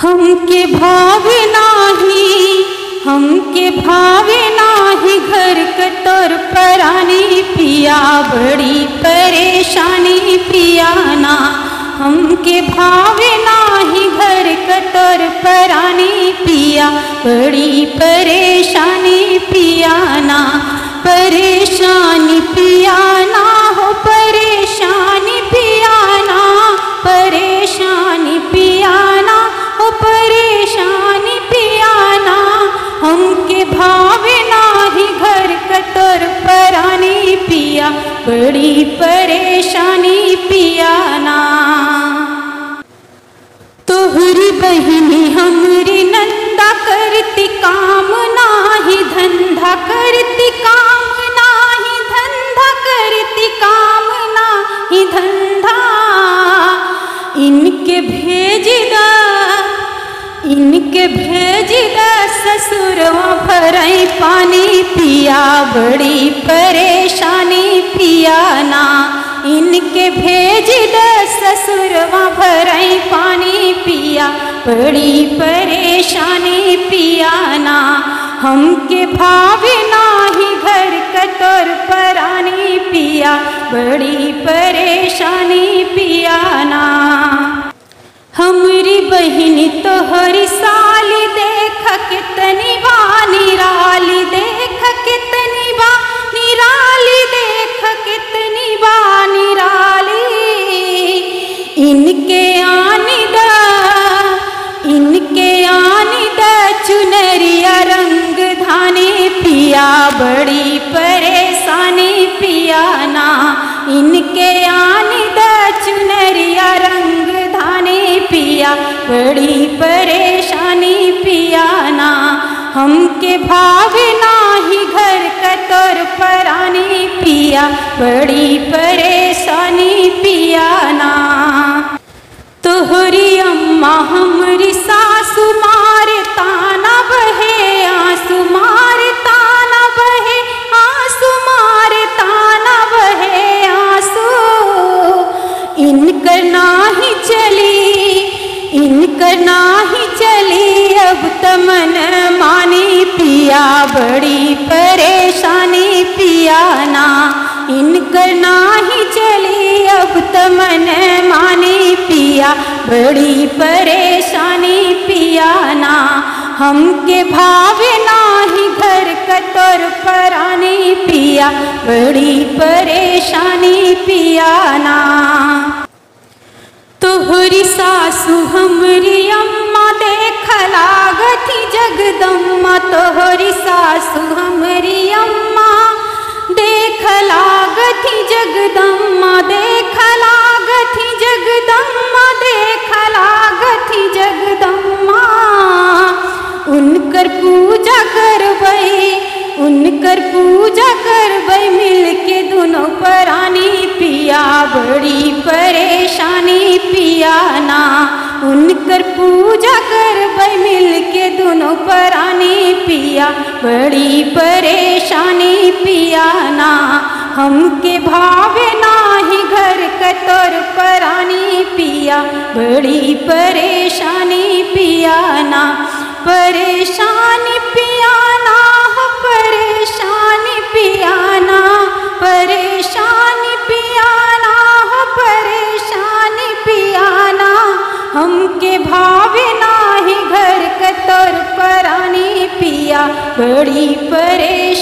हमके भावे नाही, हमके भावे नाही, घर कतोर परानी पिया, बड़ी परेशानी पिया ना हमके भावे नाही, घर कतोर परानी पिया, बड़ी परेशानी पिया ना परेशानी पिया भावे नाही घर कतर परानी पिया, बड़ी परेशानी पिया ना। तोहरी बहिनी हमरी नंदा करती काम नाही, धंधा करती काम नाही, धंधा करती काम नाही, धंधा। इनके भेज इनके भेज दा ससुरवा भरई पानी पिया, बड़ी परेशानी पिया ना। इनके भेज द ससुरवा भरई पानी पिया, बड़ी परेशानी पिया ना। हमके भावे नाही घर कतोर परानी पिया, बड़ी परेशानी पिया ना। हमरी बहिनी तोहरी साली देख कितनी बा, निराली देख कितनी बा, निराली देख कितनी बा, निराली। इनके आनी दा, इनके आनी दा, चुनरिया रंग धानी पिया, बड़ी परेशानी पिया ना। इनके आनी दा, चुनरिया बड़ी परेशानी पियाना, हमके भावे नाही घर कतर परानी पिया बड़ी परेशानी पियाना। तोहरी अम्मा हमरी तमन मानी पिया, बड़ी परेशानी पिया ना। इनकर नाही चली अब तमन मानी पिया, बड़ी परेशानी पिया ना। हमके भावे नाही घर कतर परानी पिया, बड़ी परेशानी पिया ना। तोहरी सासु हमरी लागती जगदम्मा, तोहरी सासु हमरी अम्मा। देख लागती जगदम्मा, देख लागती जगदम्मा, देख लागती जगदम्मा। उनकर पूजा करबई उनकर पूजा करबई मिलके दोनों परानी पिया, बड़ी परेशानी पिया ना। उनकर पूजा मिलके दोनों परानी पिया, बड़ी परेशानी पिया ना। हमके भावे नाही घर कतर परानी पिया, बड़ी परेशानी पिया ना। परेशानी बड़ी परेशानी